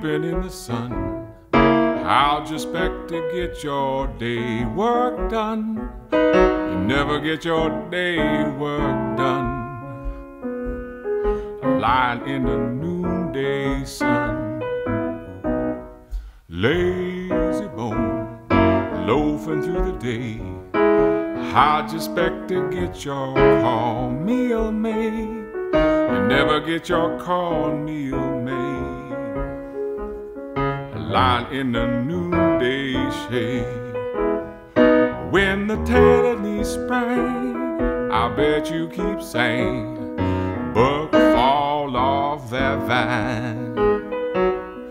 the sun. How'd you expect to get your day work done? You never get your day work done. Lying in the noonday sun. Lazy bone, loafing through the day. How'd you expect to get your cornmeal made? You never get your cornmeal made. Lying in the noonday shade. When the tater needs sprang, I bet you keep saying, Buck fall off that vine.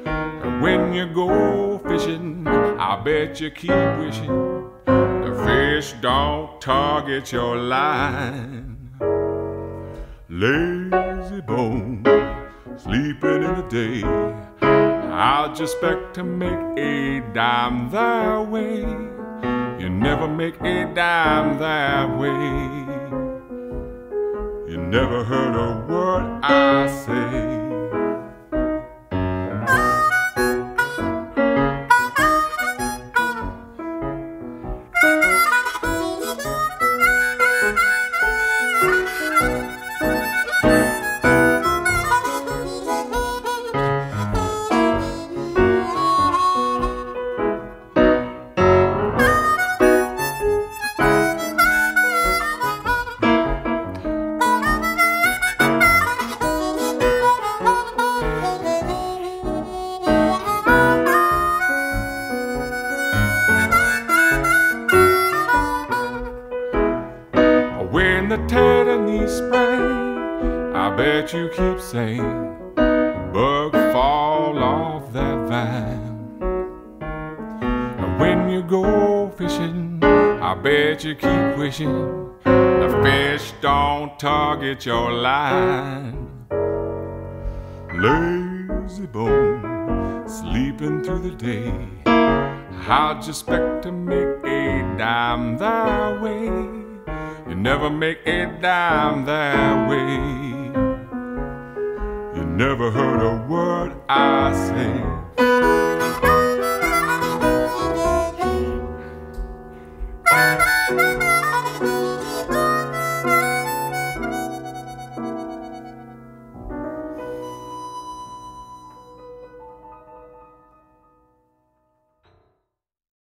And when you go fishing, I bet you keep wishing the fish don't target your line. Lazy bone, sleeping in the day. How'd you expect to make a dime that way? You never make a dime that way. You never heard a word I say. Bet you keep saying, Bug fall off that vine. And when you go fishing, I bet you keep wishing the fish don't target your line. Lazy bone, sleeping through the day. How'd you expect to make a dime that way? You never make a dime that way. Never heard a word I say.